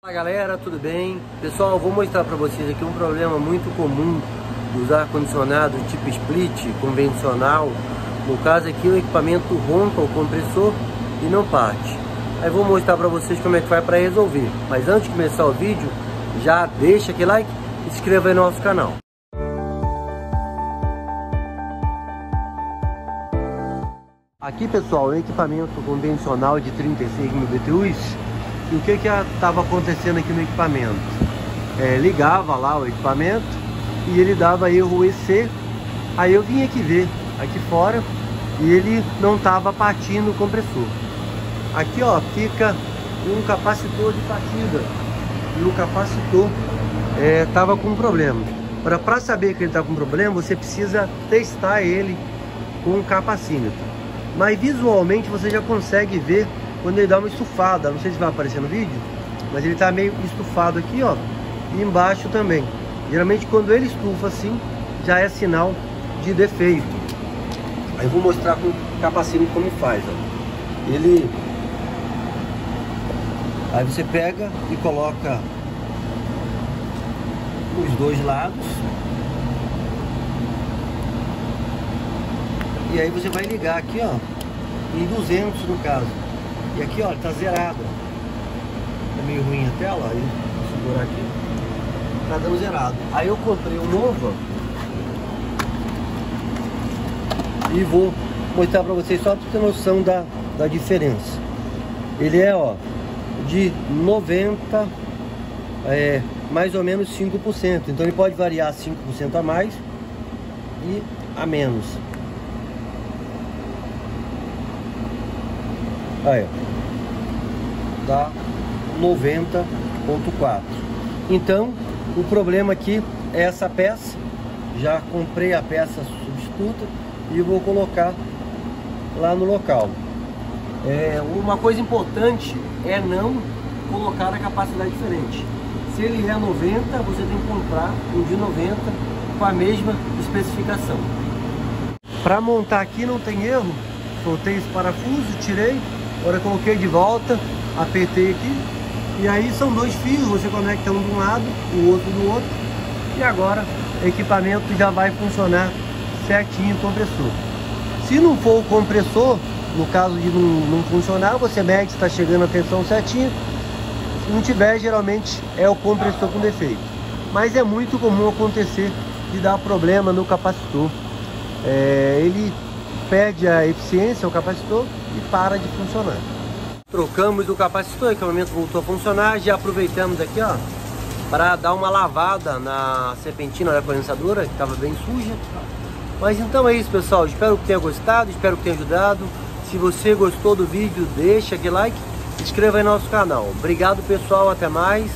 Fala galera, tudo bem? Pessoal, vou mostrar para vocês aqui um problema muito comum dos ar-condicionado tipo split convencional. No caso aqui o equipamento rompa o compressor e não parte. Aí vou mostrar para vocês como é que faz para resolver. Mas antes de começar o vídeo, já deixa aquele like e se inscreva aí no nosso canal. Aqui pessoal, o equipamento convencional de 36 mil BTUs e o que que estava acontecendo aqui no equipamento? É, ligava lá o equipamento e ele dava erro EC. Aí eu vim aqui ver, aqui fora, e ele não estava partindo o compressor. Aqui ó, fica um capacitor de partida. E o capacitor estava é, com problema. Para saber que ele está com problema, você precisa testar ele com um capacímetro. Mas visualmente você já consegue ver quando ele dá uma estufada. Não sei se vai aparecer no vídeo, mas ele está meio estufado aqui, ó, e embaixo também. Geralmente quando ele estufa assim, já é sinal de defeito. Aí eu vou mostrar com o capacete como faz, ó. Ele Aí você pega e coloca os dois lados. E aí você vai ligar aqui, ó, em 200 no caso. E aqui, ó, tá zerado. É meio ruim a tela, aí vou segurar aqui. Tá dando zerado. Aí eu comprei um novo, E vou mostrar pra vocês só pra ter noção da, da diferença. Ele é, ó, de 90, é, mais ou menos 5%. Então ele pode variar 5% a mais e a menos. Aí, dá 90.4. Então, o problema aqui é essa peça. Já comprei a peça substituta e vou colocar lá no local. É, uma coisa importante é não colocar a capacidade diferente. Se ele é 90, você tem que comprar um de 90 com a mesma especificação. Para montar aqui não tem erro, soltei esse parafuso, tirei, agora coloquei de volta, apertei aqui e aí são dois fios, você conecta um de um lado, o outro do outro e agora o equipamento já vai funcionar certinho o compressor. Se não for o compressor, no caso de não, não funcionar, você mede se está chegando a tensão certinho. Se não tiver, geralmente é o compressor com defeito. Mas é muito comum acontecer de dar problema no capacitor. É, ele perde a eficiência, o capacitor, e para de funcionar. Trocamos o capacitor, o equipamento voltou a funcionar, já aproveitamos aqui, ó, para dar uma lavada na serpentina da condensadora, que estava bem suja. Mas então é isso, pessoal. Espero que tenha gostado, espero que tenha ajudado. Se você gostou do vídeo, deixa aquele like, inscreva aí no nosso canal. Obrigado, pessoal. Até mais.